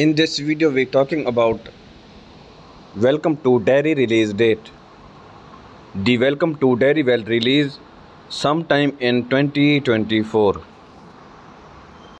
In this video we're talking about Welcome to Derry release date. The Welcome to Derry will release sometime in 2024.